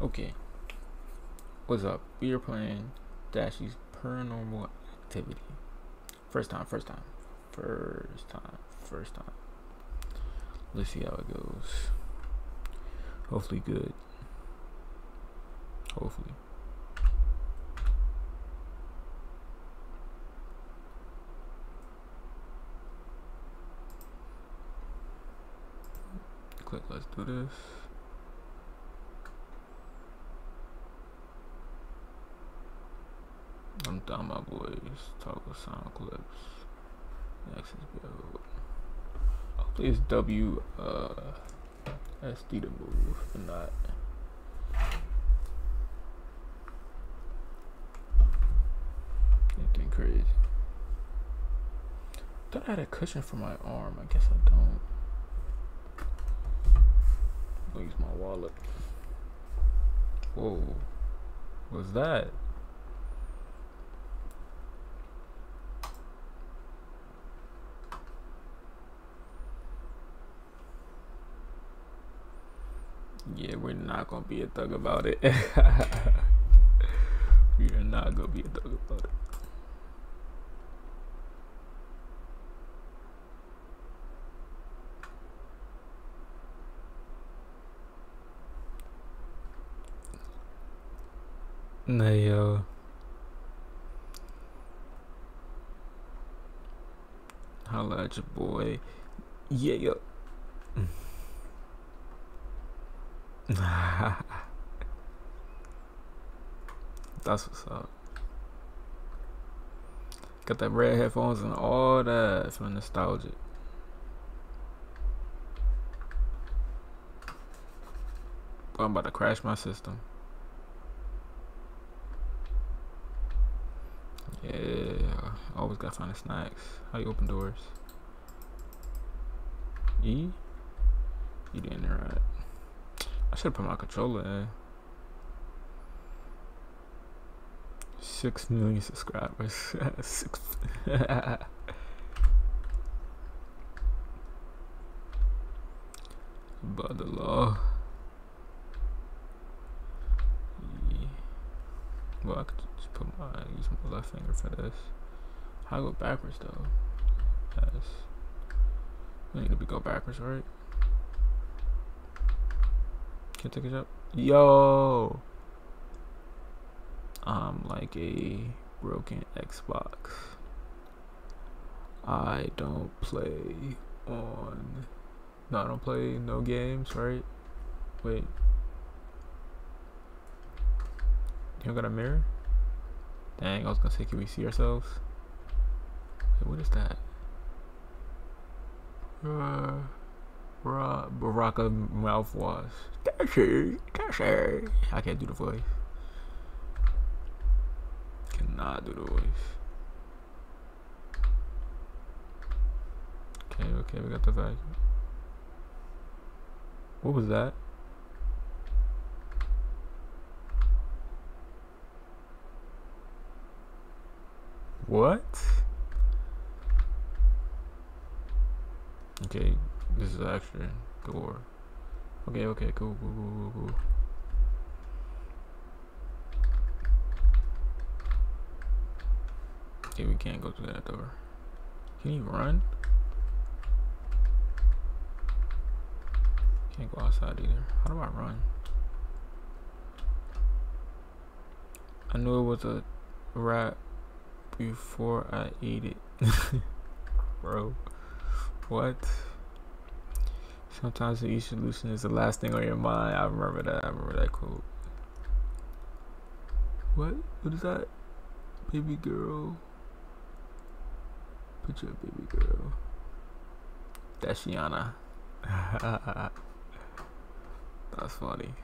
Okay. What's up? We are playing Dashie's Paranormal Activity. First time, first time. First time, first time. Let's see how it goes. Hopefully good. Hopefully. Click, let's do this. I'm done, my boys. Toggle sound clips. Access build. Hopefully it's W uh, SD to move, but not. Anything crazy. Thought I had a cushion for my arm. I guess I don't. I'll use my wallet. Whoa. What's that? Yeah, we're not gonna be a thug about it. we are not gonna be a thug about it. Nah, yo. Holla at your boy. Yeah, yo. That's what's up. Got that red headphones and all that. Feeling nostalgic. I'm about to crash my system. Yeah, always gotta find the snacks. How you open doors? E? You didn't right. I should put my controller in. Six million subscribers. Six. but the law. Yeah. Well, I could just put my use my left finger for this. How I go backwards though? Yes. Need to be go backwards, right? Can I take a shot? Yo! I'm like a broken Xbox. I don't play on. No, I don't play no games, right? Wait. You got a mirror? Dang, I was gonna say, can we see ourselves? Wait, what is that? Uh. Baraka mouthwash. Dashie, Dashie. I can't do the voice. Cannot do the voice. Okay, okay, we got the vacuum. What was that? What? Okay, this is actually door. Okay, okay, cool, cool, cool, cool, cool. Okay, we can't go through that door. Can you run? Can't go outside either. How do I run? I knew it was a rat before I ate it. Bro, what? Sometimes the solution is the last thing on your mind. I remember that. I remember that quote. What? What is that? Baby girl. Picture of baby girl. That's Shiana. That's funny.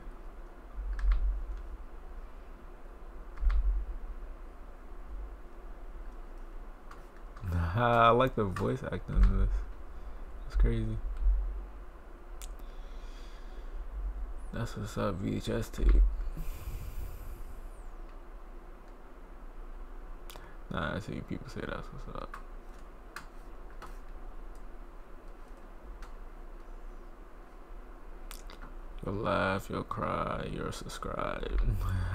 I like the voice acting in this. It's crazy. That's what's up, VHS tape. Nah, I see people say that's what's up. You'll laugh, you'll cry, you'll subscribe.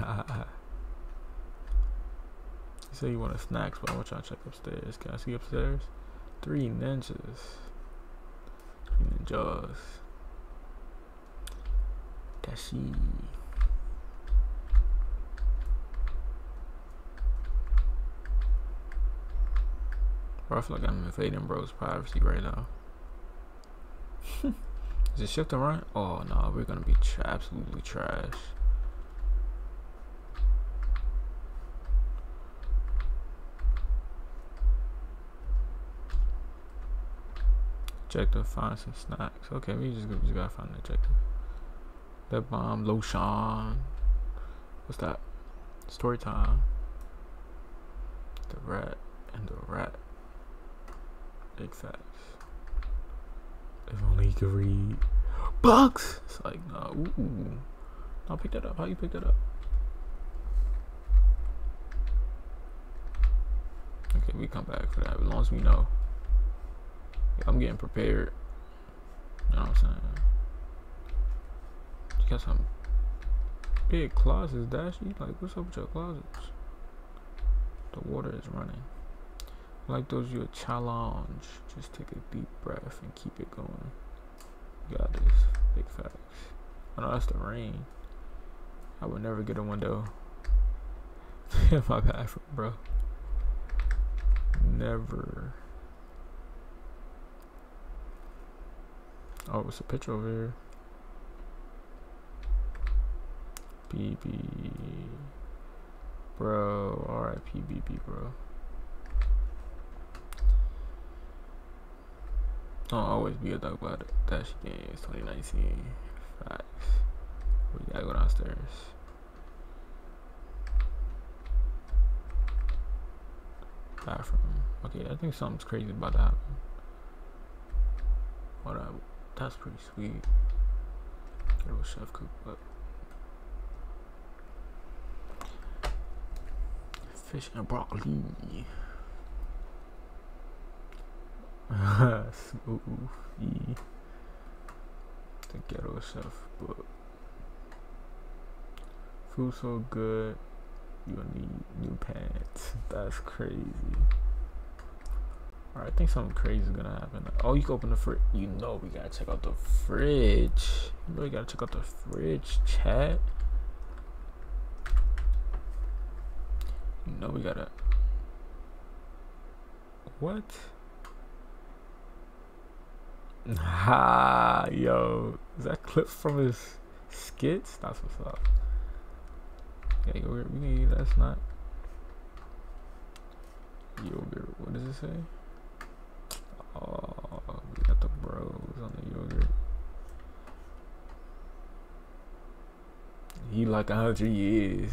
you say you want snacks, but I want y'all to check upstairs. Can I see upstairs? Three ninjas. Three ninjas. Dashie. Bro, I feel like I'm invading bro's privacy right now. Is it shift and run? Oh no, we're gonna be tra absolutely trash. Objective, find some snacks. Okay, we just, just gotta find the objective. That bomb, lotion. What's that? Story time. The rat and the rat. Facts. If only you could read books. It's like, no, ooh. No, pick that up. How you pick that up? Okay, we come back for that. As long as we know. I'm getting prepared. You know what I'm saying? Got some big closets, Dashie. Like, what's up with your closets? The water is running. Like those you a challenge. Just take a deep breath and keep it going. You got this. Big facts. I know that's the rain. I would never get a window in my bathroom, bro. Never. Oh, it's a picture over here. BB. Bro, RIP BB, bro. Don't always be a dog about it. Dash games 2019. Facts. We gotta go downstairs. Bathroom. Okay, I think something's crazy about to happen. Whatever. That's pretty sweet. Get a chef cook up. Fish and broccoli. Smoothie. The ghetto chef book. Food so good, you'll need new pants. That's crazy. Alright, I think something crazy is gonna happen. Oh, you can open the fridge. You know we gotta check out the fridge. You know we gotta check out the fridge, chat. Know we gotta. What? Ha, yo. Is that clip from his skits? That's what's up. Yeah, yogurt, we need, that's not. Yogurt, what does it say? Oh, we got the bros on the yogurt. He like a hundred years.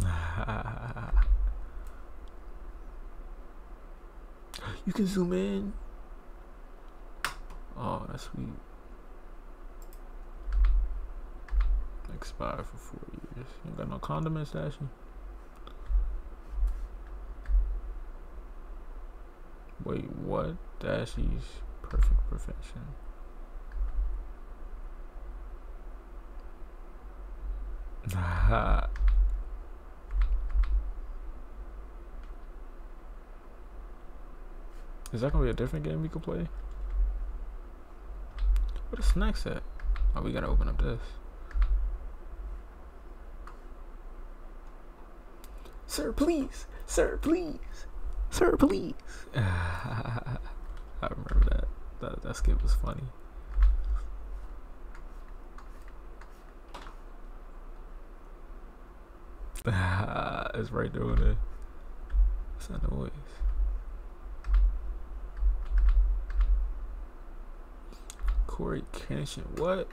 you can zoom in. Oh, that's sweet. Expired for four years. You got no condiments, Dashie? Wait, what? Dashie's perfect perfection. Is that gonna be a different game we could play? What is snacks at? Oh, we gotta open up this. Sir, please. Sir, please. Sir, please. I remember that. That that skit was funny. it's right there with it. What's that noise? Cory Kenshin. What?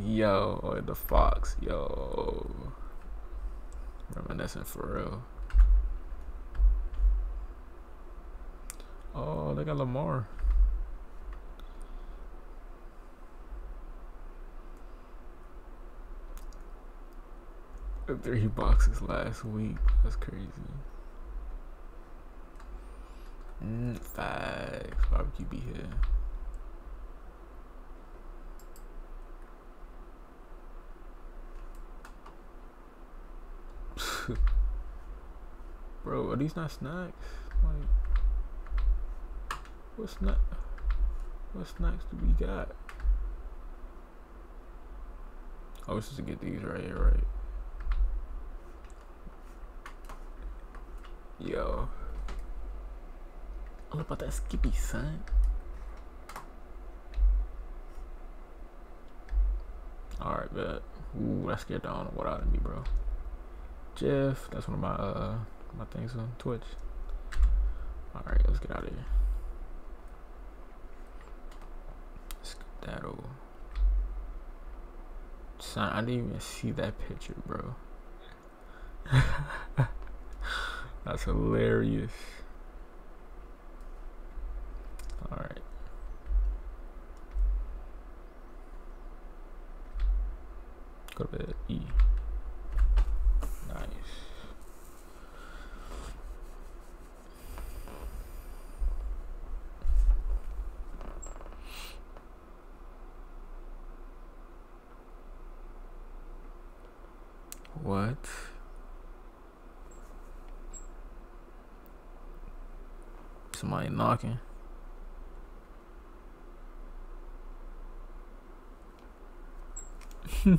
Yo, the Fox. Yo. Reminiscent for real. Oh, they got Lamar. Three boxes last week. That's crazy. Mm, five. Why would you be here? Bro, are these not snacks? Like, what snack? What snacks do we got? I was is to get these right here, right? Yo. All about that Skippy, son. Alright, bet. Ooh, that scared down what out of me, bro. Jeff, that's one of my uh my things on Twitch. Alright, let's get out of here. Skedaddle. Son, I didn't even see that picture, bro. That's hilarious. Alright. Go to. E. Nice. What? Somebody knocking. uh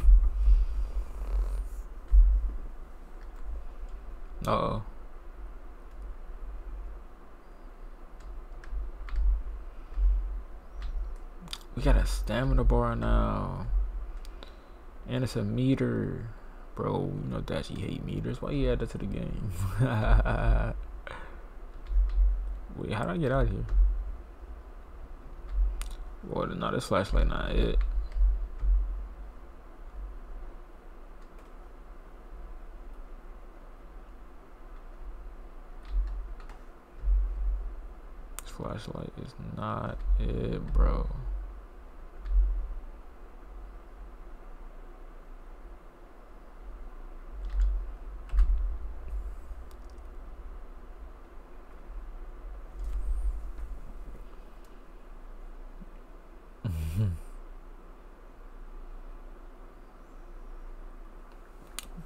oh. We got a stamina bar now. And it's a meter. Bro, you know that you hate meters. Why you add that to the game? Wait, how do I get out of here? Well, not this flashlight, not it. Flashlight is not it, bro.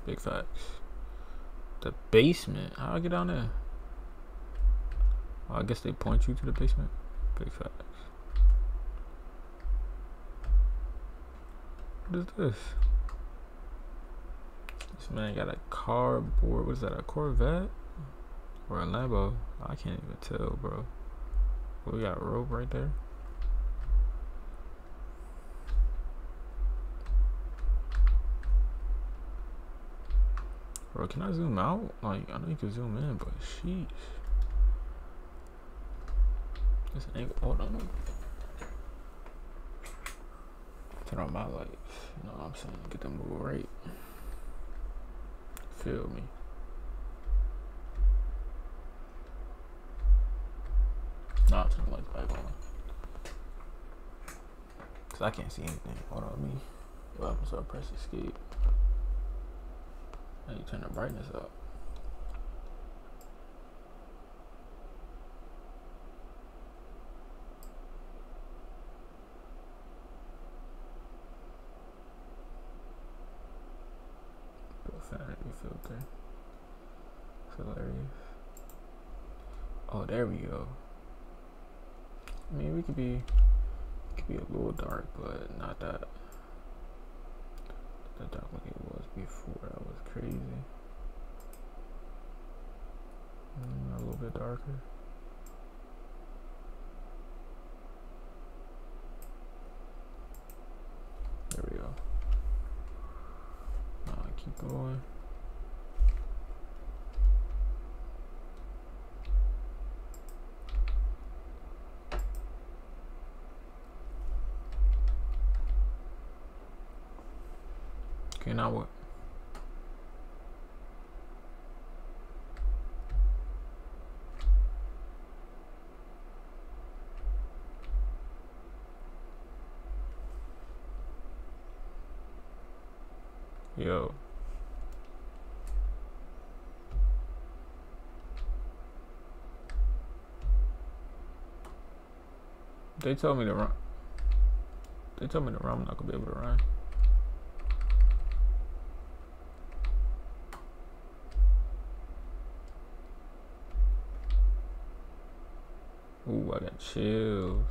Big facts. The basement. How I get down there? Well, I guess they point you to the basement. Big facts. What is this? This man got a cardboard. Was that a Corvette or a Lambo? I can't even tell, bro. We got a rope right there. Bro, can I zoom out? Like, I know you can zoom in, but sheesh. This angle, hold on. Turn on my lights. You know what I'm saying? Get them move right. Feel me. Nah, turn the lights back on. Cause I can't see anything. Hold on, me. What happens if I press escape? Now you turn the brightness up. Filter. Hilarious. Oh, there we go. I mean, we could be, could be a little dark, but not that that dark like it was before. That was crazy. Mm, a little bit darker. There we go. Now I keep going. Okay, now what? Yo. They told me to run. They told me to run. I'm not gonna be able to run. Ooh, I got chills.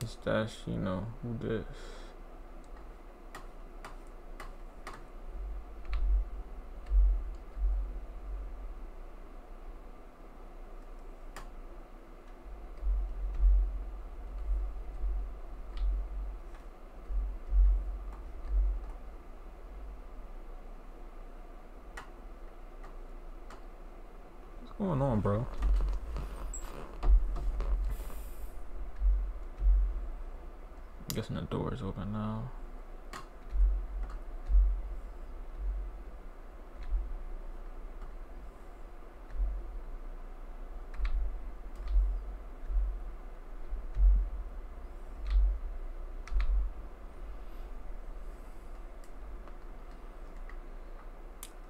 It's that, you know, who this? Going on, bro? I'm guessing the door is open now.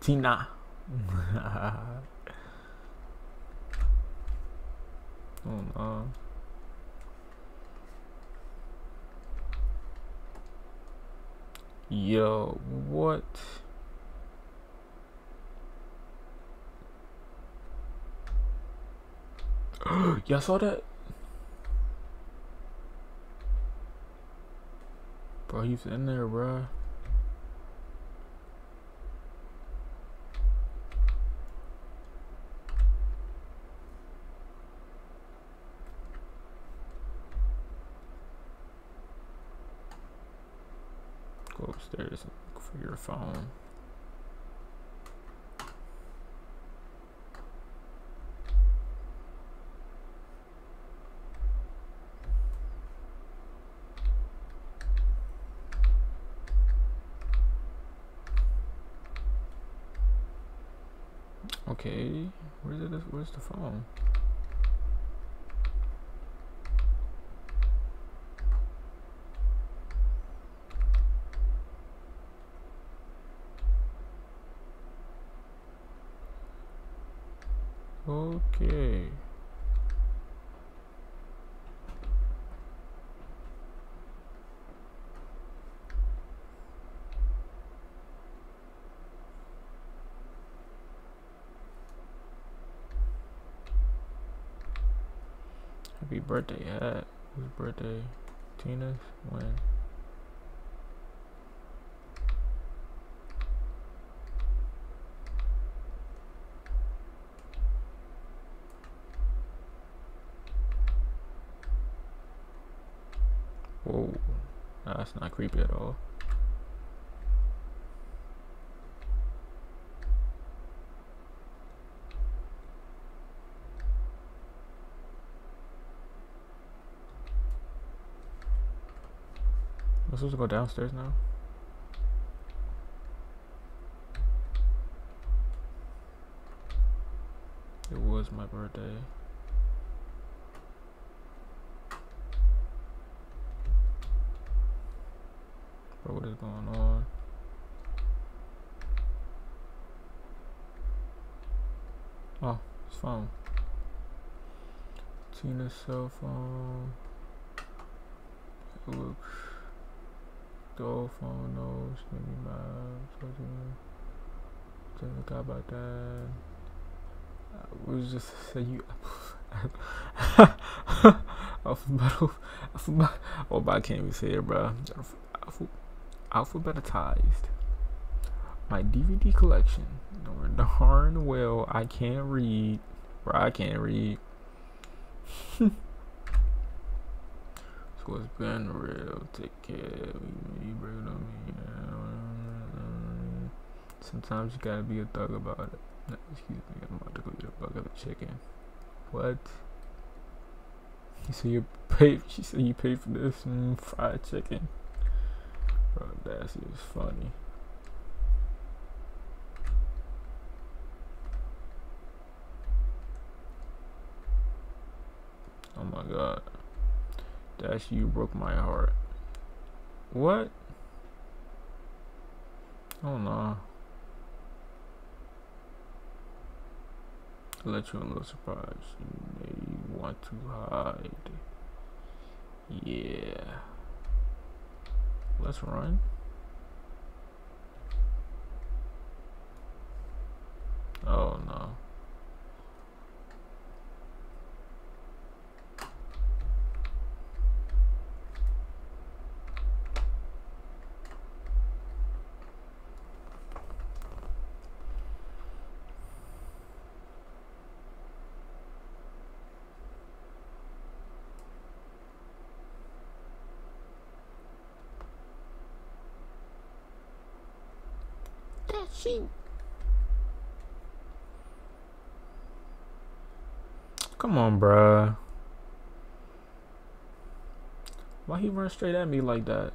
Tina. Oh no. Yo, what? Y'all saw that? Bro, he's in there, bro. Go upstairs and look for your phone. Okay, where's? Where's the phone? Okay. Happy birthday hat. Whose birthday? Tina's? When? Whoa. That's not creepy at all. I'm supposed to go downstairs now? It was my birthday. Bro, what is going on? Oh, his phone. Tina's cell phone. It looks. The old phone knows. Mad. I didn't think about that. I was just say you. alphabetical, alphabet. Oh, but I can't even say it, bro. Alphabet alphabetized my DVD collection. Darn well I can't read, or I can't read. so it's been real. Take care. You it on me. Sometimes you gotta be a thug about it. No, excuse me, I'm about to go get a bucket of chicken. What? Say you pay? She said you pay for this mm, fried chicken. That's just funny. Oh my god. Dash you broke my heart. What? Oh no. let you a little surprise. You may want to hide. Yeah. Let's run. Oh no. That Come on, bruh. Why he run straight at me like that?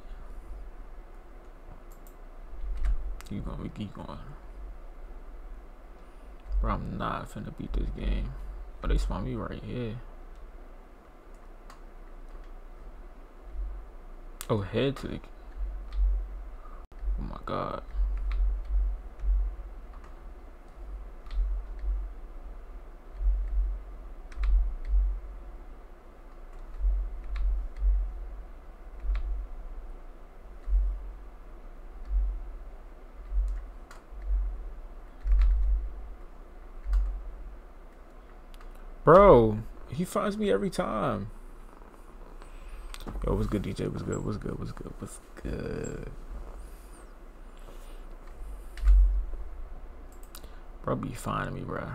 Keep going, we keep going. Bro, I'm not finna beat this game. But they spawn me right here. Oh, head the... Oh my god. Bro, he finds me every time. Yo, what's good, DJ? What's good? What's good? What's good? What's good? Bro, be finding me, bro.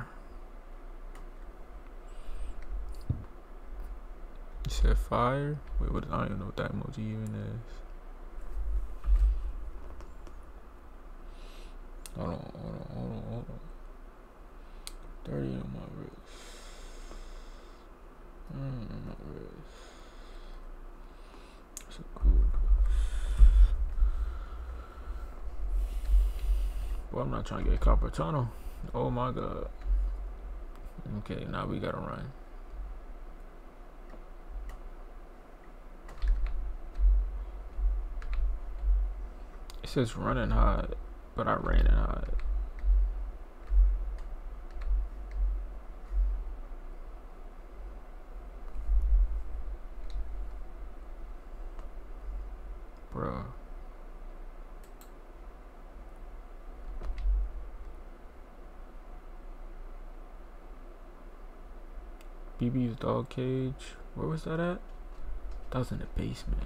Said fire? Wait, what? I don't even know what that emoji even is. Hold on, hold on, hold on, hold on. 30 on my wrist. Mm, so good. Well, I'm not trying to get copper tunnel. Oh my god. Okay, now we gotta run. It says running hot, but I ran it hot. BB's dog cage. Where was that at? That was in the basement.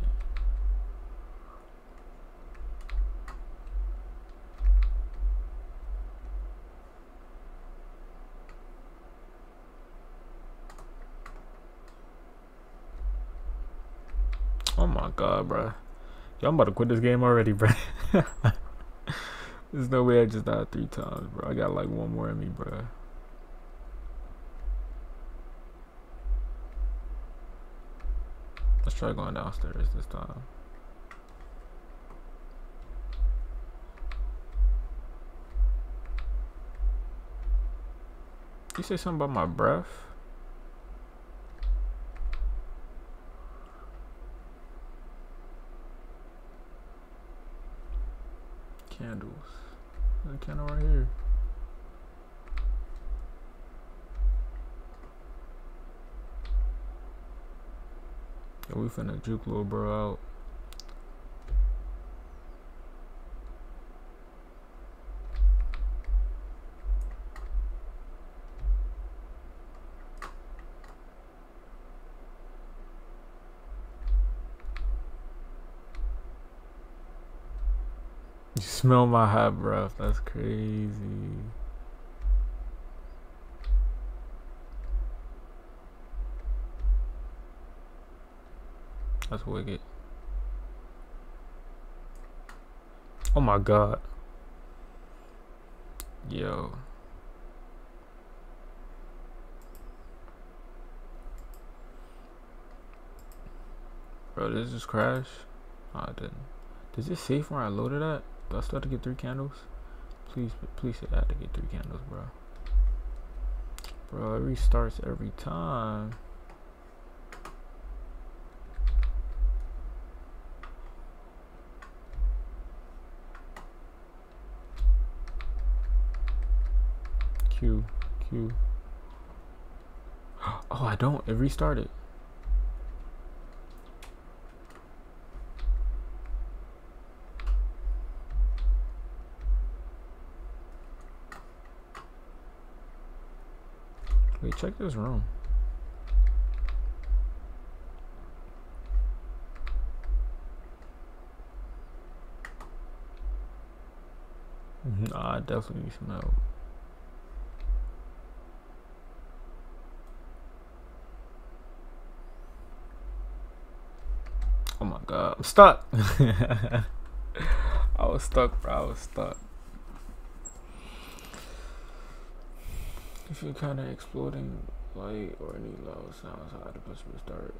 Oh my god, bro. Yo, I'm about to quit this game already, bro. There's no way I just died three times, bro. I got like one more in me, bro. Try going downstairs this time. You say something about my breath? Candles. There's a candle right here. Yeah, we finna juke little bro out. You smell my hot breath. That's crazy. That's wicked. Oh my god. Yo. Bro, did this just crash? Oh, I didn't. Does it save where I loaded at? Do I still have to get three candles? Please, please say I have to get three candles, bro. Bro, it restarts every time. Q, Q. Oh, I don't. It restarted. Wait, check this room. Nah, I definitely need some help. Oh my god, I'm stuck. I was stuck, bro. I was stuck. If you're kind of exploding light or any loud sounds, how the person will start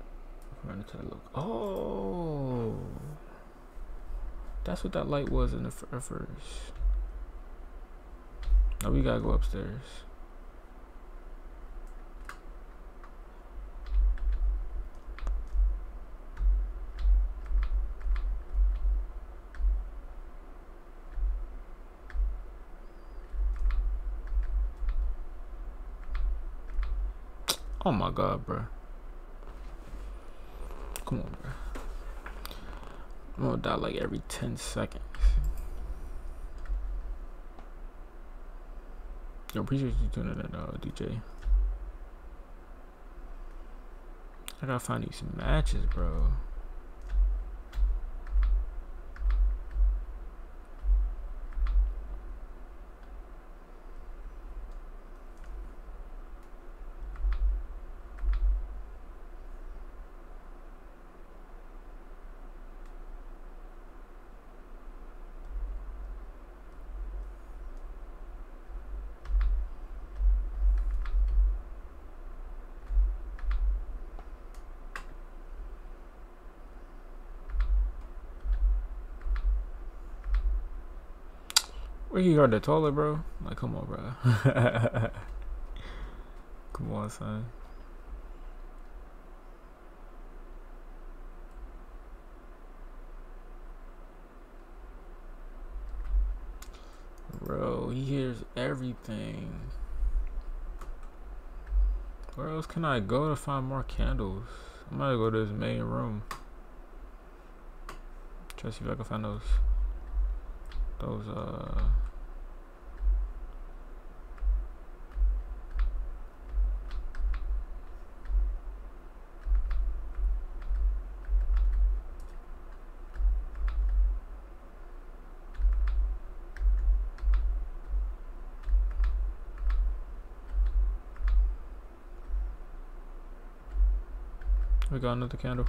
running to the look. Oh, that's what that light was in the first. Now we gotta go upstairs. Oh my god, bro. Come on, bro. I'm gonna die like every 10 seconds. Yo, appreciate you tuning in, uh, DJ. I gotta find these matches, bro. You guard the toilet, bro? Like, come on, bro. come on, son. Bro, he hears everything. Where else can I go to find more candles? I'm gonna go to this main room. Try to see if I can find those. Those, uh. Got another candle.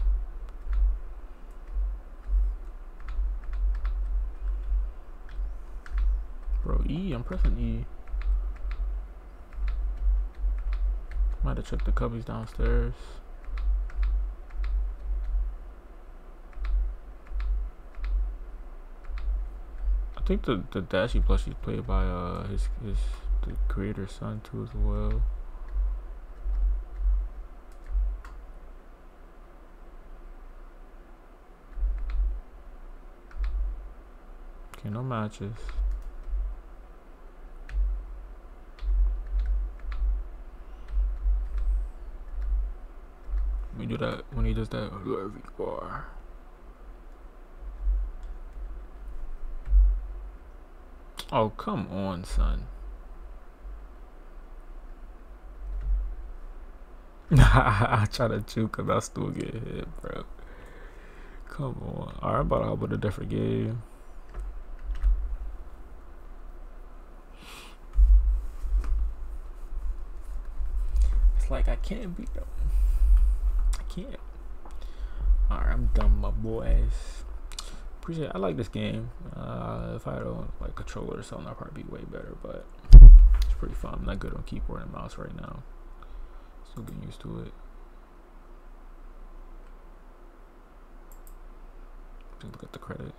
Bro, E, I'm pressing E. Might have checked the cubbies downstairs. I think the the Dashie plushie played by uh his his the creator's son too as well. Matches. You do that, when he does that, whoever you. Oh, come on, son. I try to juke him, I still get hit, bro. Come on. Alright, I'm about a different game. Like I can't beat them. I can't. Alright, I'm done, my boys. Appreciate. It. I like this game. Uh, if I don't like controller or something, I'll probably be way better. But it's pretty fun. I'm not good on keyboard and mouse right now. Still getting used to it. Look at the credits.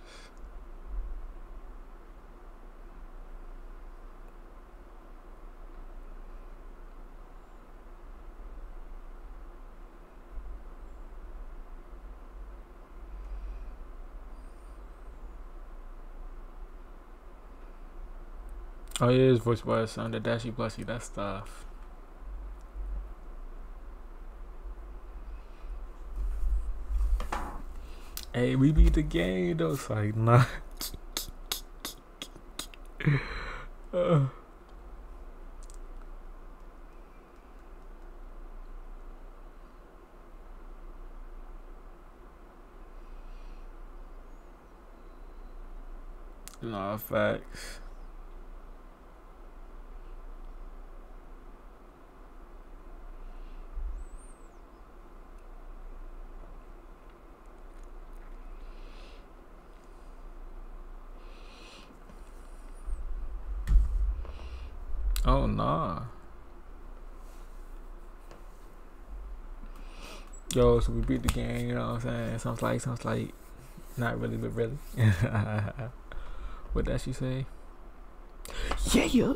Oh, yeah, his voice was of Dashie plushie. That stuff. Hey, we beat the game though. It's like, nah. uh. No, facts. Yo, so we beat the game, you know what I'm saying? Sounds like, sounds like, not really, but really. what that she say? Yeah, yeah.